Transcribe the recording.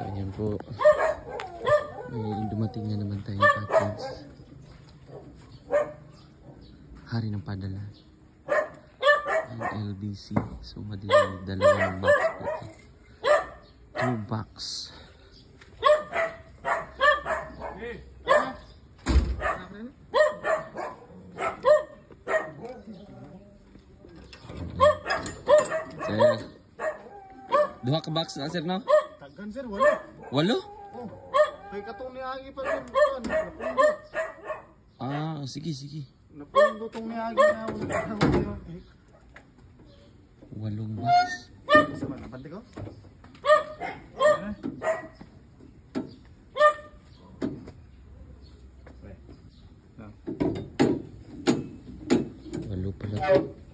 So, ayan po. May dumating na naman tayong package. Hari ng padala. Ang LBC. So, madali dalawang box po. Two box. Sir. Duha ka box na, sir, no? Tagan sir, walo. Walo? Oh. Kay katong niagi pa rin. Ah, sige, sige. Napundot tong niagi na. Walong box. Gusto mo, napante ko? Walo pala. Walo pala.